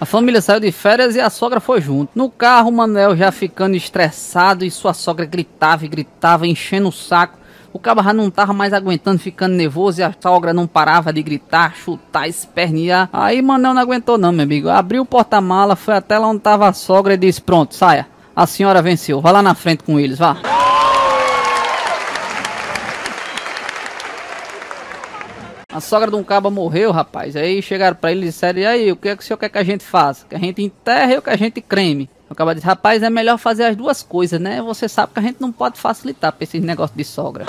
A família saiu de férias e a sogra foi junto. No carro, o Manuel já ficando estressado e sua sogra gritava e gritava, enchendo o saco. O cabo já não tava mais aguentando, ficando nervoso e a sogra não parava de gritar, chutar, espernear. Aí Manel não aguentou não, meu amigo. Abriu o porta-mala, foi até lá onde tava a sogra e disse: Pronto, saia. A senhora venceu. Vá lá na frente com eles, vá. A sogra de um cabo morreu, rapaz. Aí chegaram pra ele e disseram: E aí, o que, é que o senhor quer que a gente faça? Que a gente enterre ou que a gente creme? O cabo disse: Rapaz, é melhor fazer as duas coisas, né? Você sabe que a gente não pode facilitar pra esses negócios de sogra.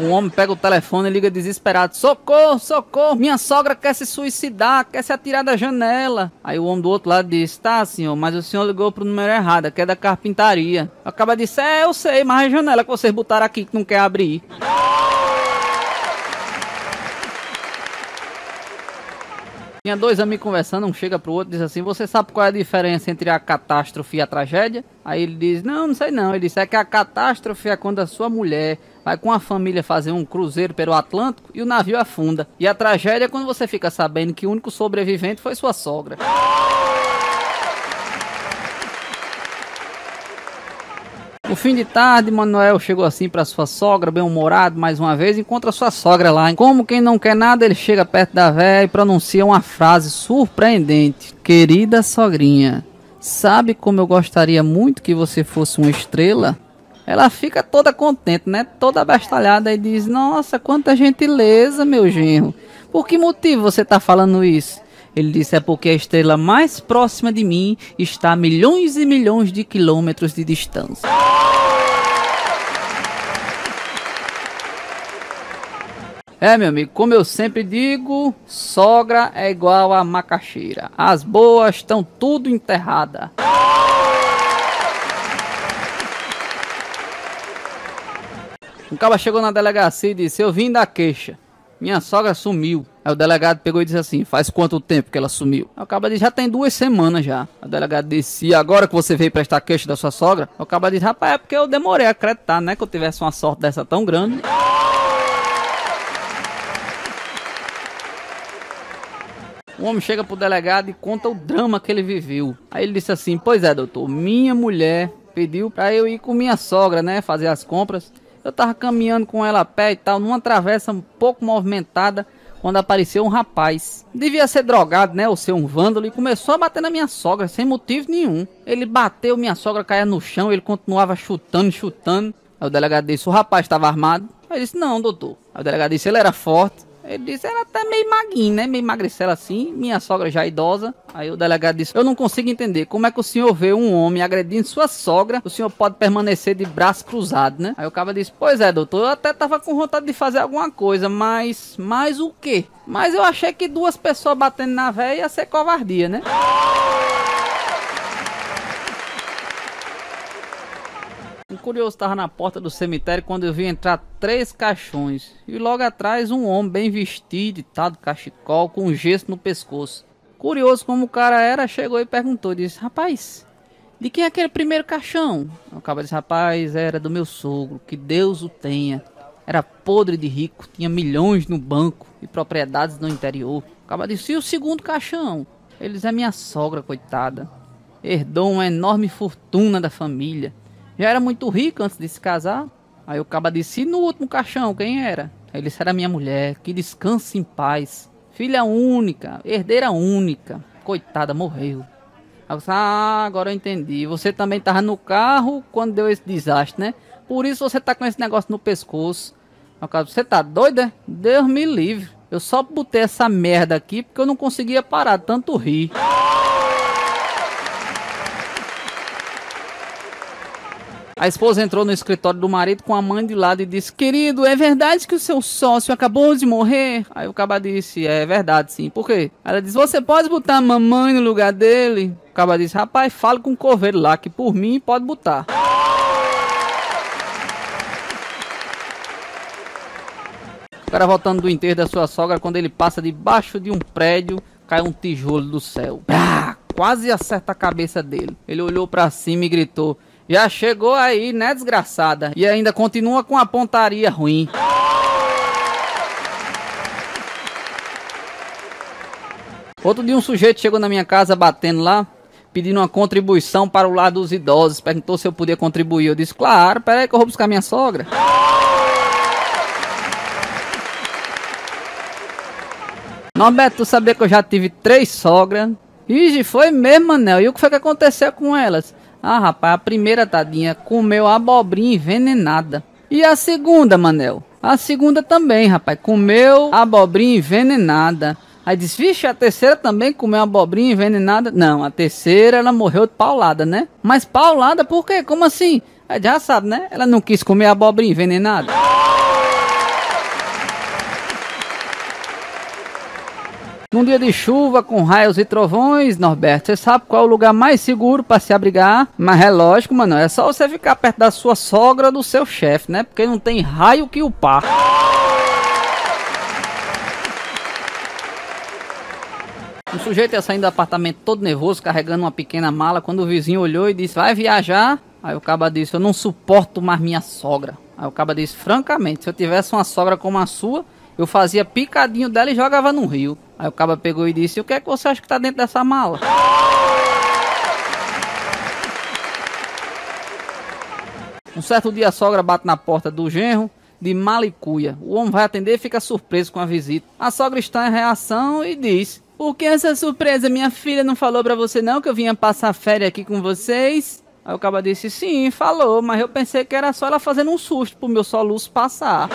Um homem pega o telefone e liga desesperado: Socorro, socorro, minha sogra quer se suicidar, quer se atirar da janela. Aí o homem do outro lado diz: Tá, senhor, mas o senhor ligou pro número errado, que é da carpintaria. Acaba de dizer: É, eu sei, mas a janela que vocês botaram aqui que não quer abrir. Tinha dois amigos conversando, um chega pro outro e diz assim: Você sabe qual é a diferença entre a catástrofe e a tragédia? Aí ele diz: Não, não sei não. Ele disse: É que a catástrofe é quando a sua mulher vai com a família fazer um cruzeiro pelo Atlântico e o navio afunda. E a tragédia é quando você fica sabendo que o único sobrevivente foi sua sogra. No fim de tarde, Manuel chegou assim para sua sogra, bem-humorado mais uma vez, encontra sua sogra lá. Como quem não quer nada, ele chega perto da véia e pronuncia uma frase surpreendente: Querida sogrinha, sabe como eu gostaria muito que você fosse uma estrela? Ela fica toda contente, né? Toda abestalhada e diz: Nossa, quanta gentileza, meu genro. Por que motivo você está falando isso? Ele disse: É porque a estrela mais próxima de mim está a milhões e milhões de quilômetros de distância. É, meu amigo, como eu sempre digo, sogra é igual a macaxeira. As boas estão tudo enterrada. Um cara chegou na delegacia e disse: Eu vim da queixa. Minha sogra sumiu. Aí o delegado pegou e disse assim: Faz quanto tempo que ela sumiu? Aí o cara disse: Já tem duas semanas já. O delegado disse: E agora que você veio prestar queixa da sua sogra? Aí o cara disse: Rapaz, é porque eu demorei a acreditar, né? Que eu tivesse uma sorte dessa tão grande. O homem chega pro delegado e conta o drama que ele viveu. Aí ele disse assim: Pois é, doutor, minha mulher pediu pra eu ir com minha sogra, né? Fazer as compras. Eu tava caminhando com ela a pé e tal, numa travessa um pouco movimentada, quando apareceu um rapaz. Devia ser drogado, né? Ou ser um vândalo, e começou a bater na minha sogra, sem motivo nenhum. Ele bateu, minha sogra caía no chão, ele continuava chutando, chutando. Aí o delegado disse: O rapaz estava armado? Aí ele disse: Não, doutor. Aí o delegado disse: Ele era forte. Ele disse, ela tá meio maguinha, né? Meio magricela assim. Minha sogra já é idosa. Aí o delegado disse, eu não consigo entender como é que o senhor vê um homem agredindo sua sogra, o senhor pode permanecer de braço cruzado, né? Aí o cara disse, pois é, doutor, eu até tava com vontade de fazer alguma coisa, mas... Mas o quê? Mas eu achei que duas pessoas batendo na véia ia ser covardia, né? Um curioso estava na porta do cemitério quando eu vi entrar três caixões e logo atrás um homem bem vestido tal, cachecol, com um gesso no pescoço. Curioso como o cara era, chegou e perguntou, disse, rapaz, de quem é aquele primeiro caixão? O cara disse, rapaz, era do meu sogro, que Deus o tenha. Era podre de rico, tinha milhões no banco e propriedades no interior. O cara disse, e o segundo caixão? Eles é minha sogra, coitada. Herdou uma enorme fortuna da família já era muito rico antes de se casar. Aí o caba disse: e no último caixão, quem era? Ele disse: era minha mulher, que descanse em paz. Filha única, herdeira única. Coitada, morreu. Aí eu disse, ah, agora eu entendi. Você também estava no carro quando deu esse desastre, né? Por isso você tá com esse negócio no pescoço. Você tá doida? Deus me livre. Eu só botei essa merda aqui porque eu não conseguia parar tanto rir. A esposa entrou no escritório do marido com a mãe de lado e disse: Querido, é verdade que o seu sócio acabou de morrer? Aí o caba disse: É verdade, sim. Por quê? Ela disse: Você pode botar a mamãe no lugar dele? O caba disse: Rapaz, fale com o coveiro lá, que por mim pode botar. O cara voltando do enterro da sua sogra, quando ele passa debaixo de um prédio, cai um tijolo do céu. quase acerta a cabeça dele. Ele olhou para cima e gritou: já chegou aí, né, desgraçada? E ainda continua com a pontaria ruim. Outro dia um sujeito chegou na minha casa batendo lá, pedindo uma contribuição para o lado dos idosos. Perguntou se eu podia contribuir. Eu disse, claro, peraí que eu vou buscar minha sogra. Norberto, tu sabia que eu já tive três sogras? Ixi, foi mesmo, Manel. E o que foi que aconteceu com elas? Ah, rapaz, a primeira tadinha comeu abobrinha envenenada. E a segunda, Manel? A segunda também, rapaz, comeu abobrinha envenenada. Aí disse, vixe, a terceira também comeu abobrinha envenenada. Não, a terceira ela morreu de paulada, né? Mas paulada por quê? Como assim? Aí já sabe, né? Ela não quis comer abobrinha envenenada. Num dia de chuva, com raios e trovões, Norberto, você sabe qual é o lugar mais seguro para se abrigar? Mas é lógico, mano, é só você ficar perto da sua sogra do seu chefe, né? Porque não tem raio que o par. Um sujeito ia saindo do apartamento todo nervoso, carregando uma pequena mala, quando o vizinho olhou e disse, vai viajar? Aí o caba disse, eu não suporto mais minha sogra. Aí o caba disse, francamente, se eu tivesse uma sogra como a sua, eu fazia picadinho dela e jogava no rio. Aí o caba pegou e disse: O que é que você acha que tá dentro dessa mala? Um certo dia a sogra bate na porta do genro de malicuia. O homem vai atender e fica surpreso com a visita. A sogra está em reação e diz: Por que essa surpresa? Minha filha não falou para você não que eu vinha passar férias aqui com vocês? Aí o caba disse: Sim, falou, mas eu pensei que era só ela fazendo um susto pro meu soluço passar.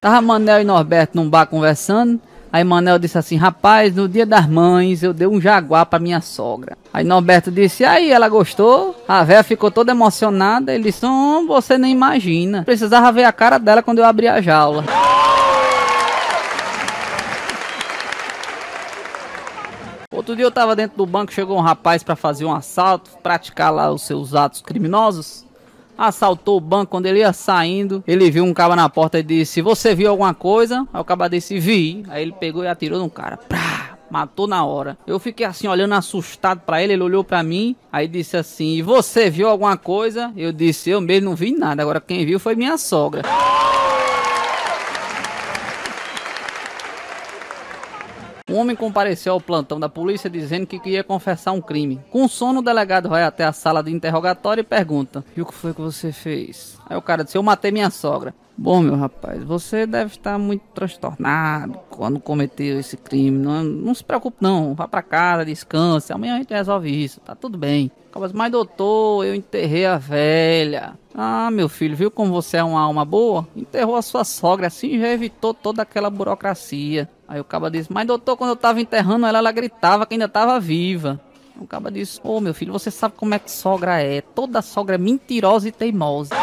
Tava Manel e Norberto num bar conversando. Aí Manel disse assim: Rapaz, no dia das mães eu dei um jaguar pra minha sogra. Aí Norberto disse: Aí ela gostou. A véia ficou toda emocionada. Ele disse: oh, Você nem imagina. Precisava ver a cara dela quando eu abri a jaula. Outro dia eu tava dentro do banco, chegou um rapaz para fazer um assalto, praticar lá os seus atos criminosos assaltou o banco. Quando ele ia saindo, ele viu um cara na porta e disse: Você viu alguma coisa? Aí o cara disse: Vi. Aí ele pegou e atirou no cara. Prá! Matou na hora. Eu fiquei assim olhando assustado para ele. Ele olhou para mim. Aí disse assim: E você viu alguma coisa? Eu disse: Eu mesmo não vi nada. Agora quem viu foi minha sogra. Homem compareceu ao plantão da polícia dizendo que queria confessar um crime. Com sono, o delegado vai até a sala de interrogatório e pergunta: E o que foi que você fez? Aí o cara disse: Eu matei minha sogra. Bom, meu rapaz, você deve estar muito transtornado quando cometeu esse crime. Não, não se preocupe, não. Vá para casa, descanse. Amanhã a gente resolve isso. Tá tudo bem. Mas, doutor, eu enterrei a velha. Ah, meu filho, viu como você é uma alma boa? Enterrou a sua sogra, assim já evitou toda aquela burocracia. Aí o caba disse: Mas, doutor, quando eu tava enterrando ela, ela gritava que ainda tava viva. O caba disse: Ô, oh, meu filho, você sabe como é que sogra é. Toda sogra é mentirosa e teimosa.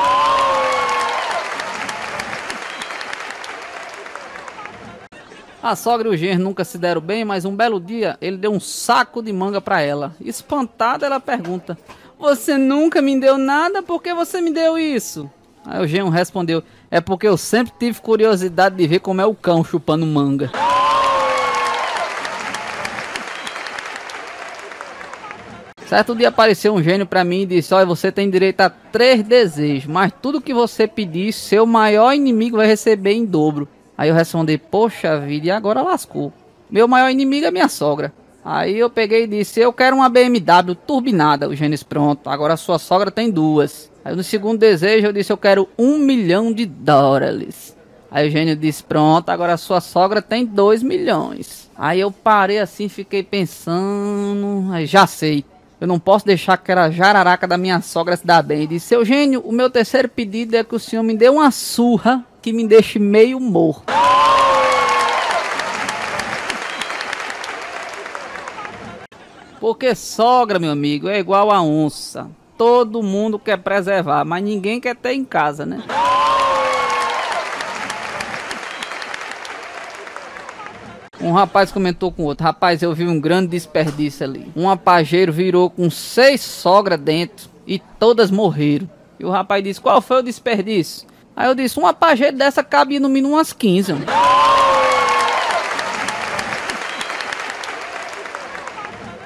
A sogra e o genro nunca se deram bem, mas um belo dia ele deu um saco de manga para ela. Espantada, ela pergunta: Você nunca me deu nada, por que você me deu isso? Aí o genro respondeu: É porque eu sempre tive curiosidade de ver como é o cão chupando manga. Certo dia apareceu um gênio para mim e disse: Olha, você tem direito a três desejos, mas tudo que você pedir, seu maior inimigo vai receber em dobro. Aí eu respondi, poxa vida, e agora lascou. Meu maior inimigo é minha sogra. Aí eu peguei e disse, eu quero uma BMW turbinada. O Gênesis, pronto, agora sua sogra tem duas. Aí no segundo desejo eu disse, eu quero um milhão de dólares. Aí o gênio disse, pronto, agora sua sogra tem dois milhões. Aí eu parei assim, fiquei pensando, aí já sei. Eu não posso deixar aquela jararaca da minha sogra se dar bem. disse, seu gênio, o meu terceiro pedido é que o senhor me dê uma surra que me deixe meio morto. Porque sogra, meu amigo, é igual a onça. Todo mundo quer preservar, mas ninguém quer ter em casa, né? Rapaz comentou com outro: Rapaz, eu vi um grande desperdício ali. Um apageiro virou com seis sogras dentro e todas morreram. E o rapaz disse: Qual foi o desperdício? Aí eu disse, uma pajeta dessa cabia no mínimo umas 15. Mano.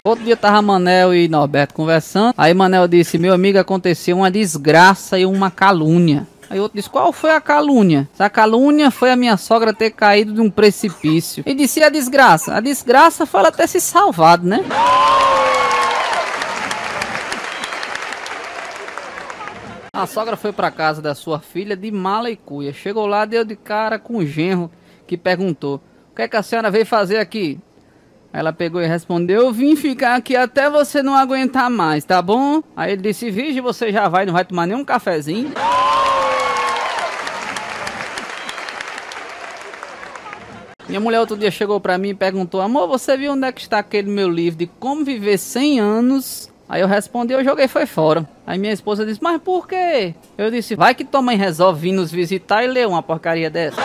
Outro dia tava Manel e Norberto conversando. Aí Manel disse: Meu amigo, aconteceu uma desgraça e uma calúnia. Aí outro disse, qual foi a calúnia? A calúnia foi a minha sogra ter caído de um precipício. E disse, e a desgraça? A desgraça foi ela ter se salvado, né? A sogra foi para casa da sua filha de mala e cuia. Chegou lá, deu de cara com o genro que perguntou: O que é que a senhora veio fazer aqui? Ela pegou e respondeu: Eu vim ficar aqui até você não aguentar mais, tá bom? Aí ele disse: Vige, você já vai, não vai tomar nenhum cafezinho. Minha mulher outro dia chegou pra mim e perguntou: Amor, você viu onde é que está aquele meu livro de como viver 100 anos? Aí eu respondi: Eu joguei foi fora. Aí minha esposa disse: Mas por quê? Eu disse: Vai que tua mãe resolve vir nos visitar e ler uma porcaria dessa.